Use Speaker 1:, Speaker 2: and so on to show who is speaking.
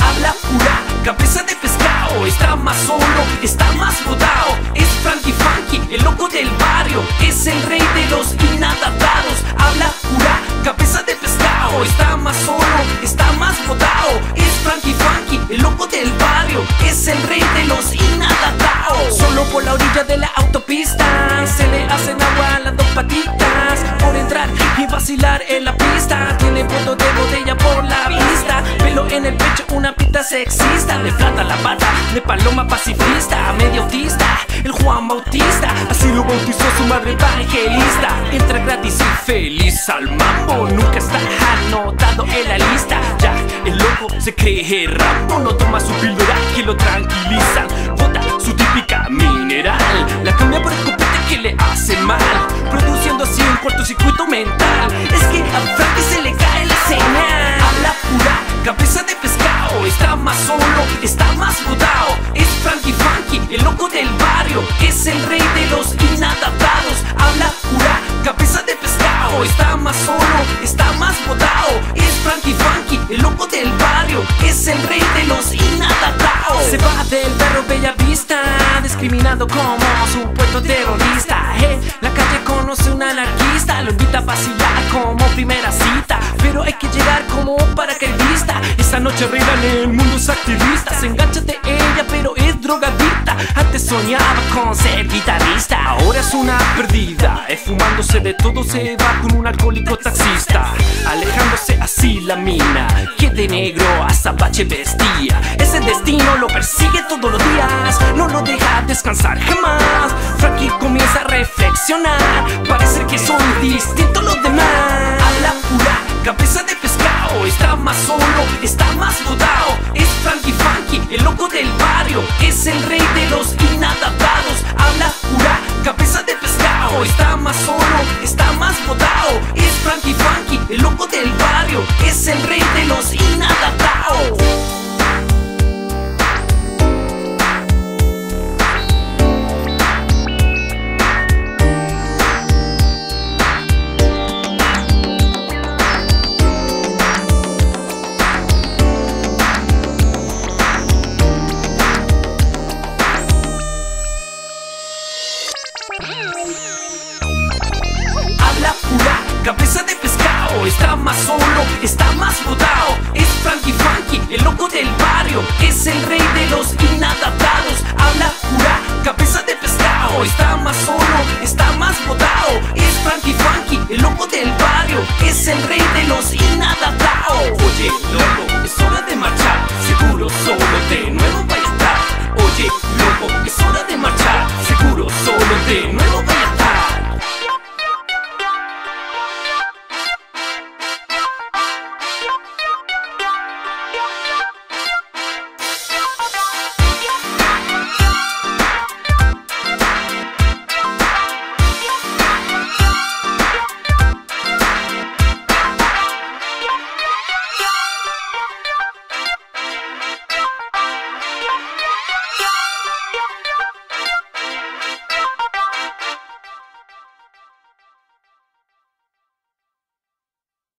Speaker 1: Habla pura, cabeza de pescado Está más solo, está más rodado. Es Frankie Funky, el loco del barrio Es el rey de los inadaptados. Habla pura, cabeza de pescado Está más solo, está más rodado. Es Frankie Funky, el loco del barrio Es el rey de los inadaptados vacilar en la pista. Tiene foto de botella por la vista. Pelo en el pecho, una pita sexista. De plata la pata, de paloma pacifista. Medio autista, el Juan Bautista. Así lo bautizó su madre evangelista. Entra gratis y feliz al mambo. Nunca está anotado en la lista. Ya, el loco se cree Rambo No toma su píldora que lo tranquiliza Es que a Frankie se le cae la señal. Habla pura, cabeza de pescado Está más solo, está más rodado. Es Frankie Funky, el loco del barrio Es el rey de los inadaptados. Habla pura, cabeza de pescado Está más solo, está más rodado. Es Frankie Funky, el loco del barrio Es el rey de los inadaptados. Se va del perro Bella Vista Discriminado como supuesto terrorista noche en el mundo es activista. Se engancha de ella pero es drogadicta. Antes soñaba con ser guitarrista Ahora es una perdida. Es fumándose de todo se va con un alcohólico taxista. Alejándose así la mina Que de negro azabache vestía. Ese destino lo persigue todos los días No lo deja descansar jamás. Frankie comienza a reflexionar Parece que son distintos los demás. Habla pura, cabeza de Está más solo, está más rodado Es Frankie Funky, el loco del barrio. Es el rey de los inadaptados. Habla pura, cabeza de pescado. Está más solo, está más rodado Es Frankie Funky, el loco del barrio. Es el rey de los inadaptados cabeza de pescado Está más solo, está más botado. Es Frankie Frankie, el loco del barrio Es el rey de los inadaptados. Habla pura, cabeza de pescado Está más solo, está más botado. Es Frankie Frankie, el loco del barrio Es el rey de los inadaptados. Oye, loco, es hora de marchar Seguro soy